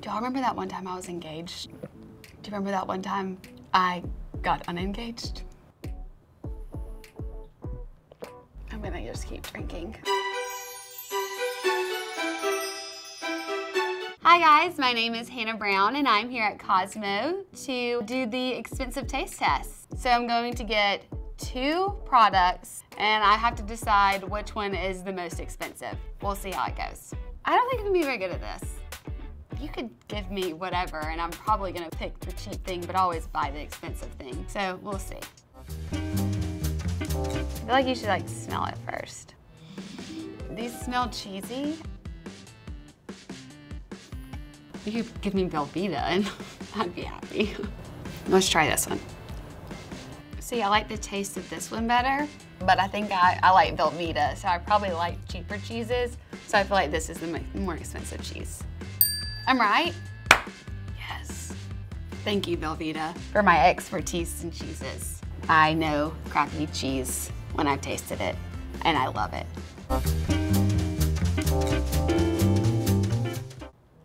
Do y'all remember that one time I was engaged? Do you remember that one time I got unengaged? I'm gonna just keep drinking. Hi guys, my name is Hannah Brown and I'm here at Cosmo to do the expensive taste test. So I'm going to get two products and I have to decide which one is the most expensive. We'll see how it goes. I don't think I'm gonna be very good at this. You could give me whatever and I'm probably gonna pick the cheap thing but always buy the expensive thing. So we'll see. I feel like you should like smell it first. These smell cheesy. You could give me Velveeta and I'd be happy. Let's try this one. See, I like the taste of this one better, but I think I, I like Velveeta, so I probably like cheaper cheeses, so I feel like this is the more expensive cheese. I'm right? Yes. Thank you, Velveeta, for my expertise in cheeses. I know crappy cheese when I've tasted it, and I love it.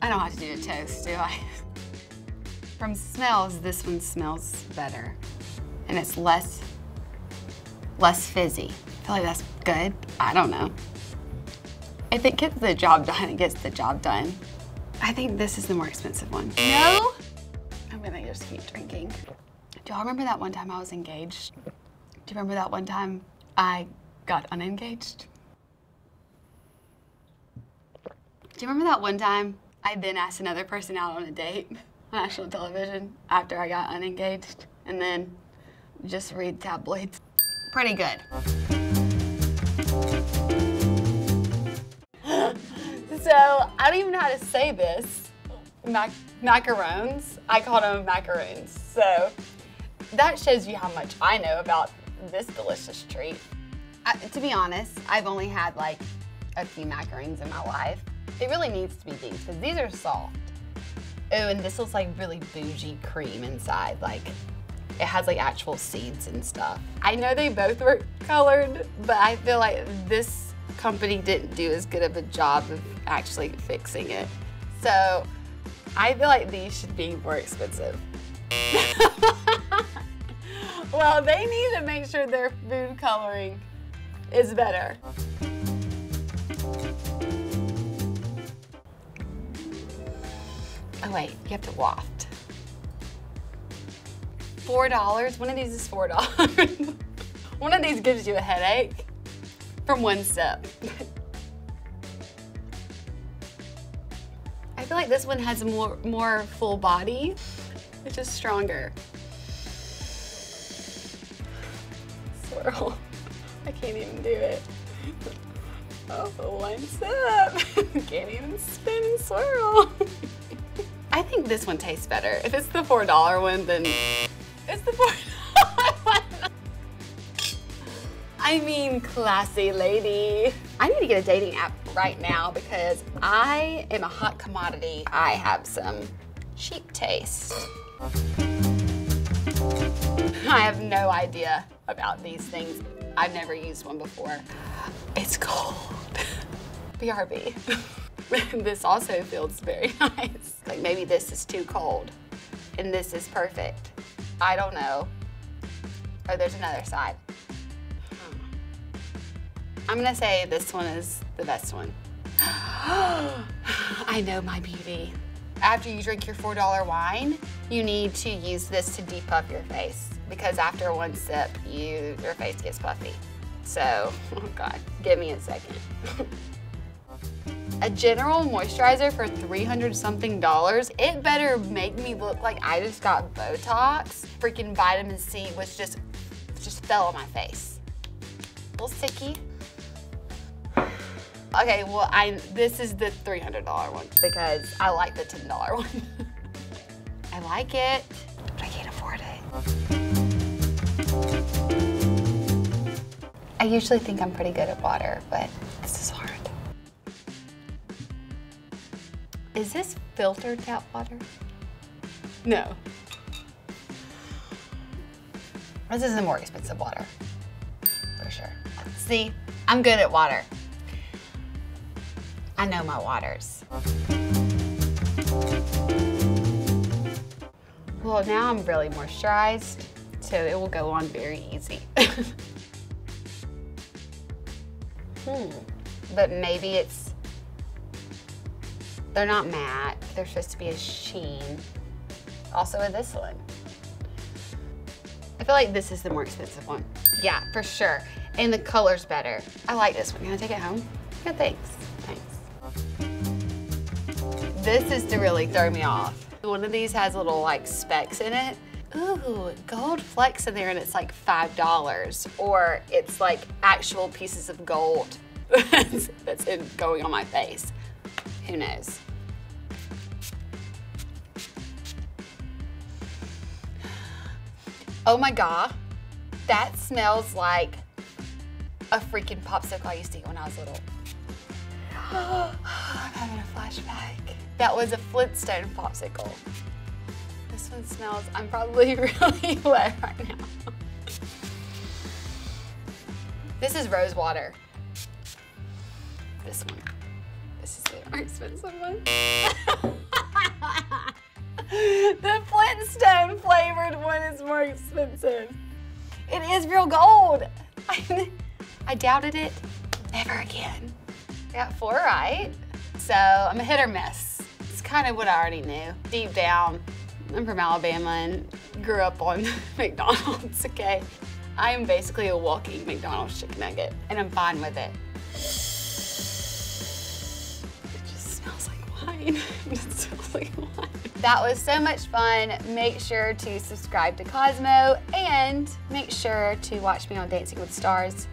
I don't have to do a toast, do I? From smells, this one smells better. And it's less, less fizzy. I feel like that's good. I don't know. If it gets the job done, it gets the job done. I think this is the more expensive one. No? I'm gonna just keep drinking. Do y'all remember that one time I was engaged? Do you remember that one time I got unengaged? Do you remember that one time I then asked another person out on a date on national television after I got unengaged and then just read tabloids. Pretty good. So I don't even know how to say this. Mac macarons. I call them macaroons. So that shows you how much I know about this delicious treat. I, to be honest, I've only had like a few macaroons in my life. It really needs to be these because these are soft. Oh, and this looks like really bougie cream inside. Like it has like actual seeds and stuff. I know they both were colored, but I feel like this company didn't do as good of a job of actually fixing it. So I feel like these should be more expensive. well, they need to make sure their food coloring is better. Oh wait, you have to waft. Four dollars, one of these is four dollars. one of these gives you a headache from one sip. I feel like this one has more, more full body, which is stronger. Swirl. I can't even do it. Oh, one sip. Can't even spin and swirl. I think this one tastes better. If it's the $4 one, then it's the $4 I mean, classy lady. I need to get a dating app right now because I am a hot commodity. I have some cheap taste. I have no idea about these things. I've never used one before. It's cold. BRB. this also feels very nice. Like maybe this is too cold and this is perfect. I don't know. Oh, there's another side. I'm gonna say this one is the best one. I know my beauty. After you drink your $4 wine, you need to use this to depuff your face because after one sip, you your face gets puffy. So, oh God, give me a second. a general moisturizer for 300 something dollars, it better make me look like I just got Botox. Freaking vitamin C was just, just fell on my face. A little sticky. Okay, well, I this is the $300 one because I like the $10 one. I like it, but I can't afford it. I usually think I'm pretty good at water, but this is hard. Is this filtered tap water? No. This is the more expensive water, for sure. See, I'm good at water. I know my waters. Well, now I'm really moisturized, so it will go on very easy. hmm. But maybe it's, they're not matte. They're supposed to be a sheen. Also with this one. I feel like this is the more expensive one. Yeah, for sure. And the color's better. I like this one. Can I take it home? Yeah, thanks. Thanks. This is to really throw me off. One of these has little like specks in it. Ooh, gold flecks in there and it's like $5. Or it's like actual pieces of gold that's in, going on my face. Who knows? Oh my God, that smells like a freaking popsicle I used to eat when I was little. Oh Having a flashback. That was a Flintstone popsicle. This one smells, I'm probably really wet right now. This is rose water. This one. This is the more expensive one. the Flintstone flavored one is more expensive. It is real gold. I doubted it. Never again. Got four right. So I'm a hit or miss. It's kind of what I already knew. Deep down, I'm from Alabama and grew up on McDonald's, okay? I am basically a walking McDonald's chicken nugget, and I'm fine with it. It just smells like wine. it smells like wine. That was so much fun. Make sure to subscribe to Cosmo and make sure to watch me on Dancing with Stars.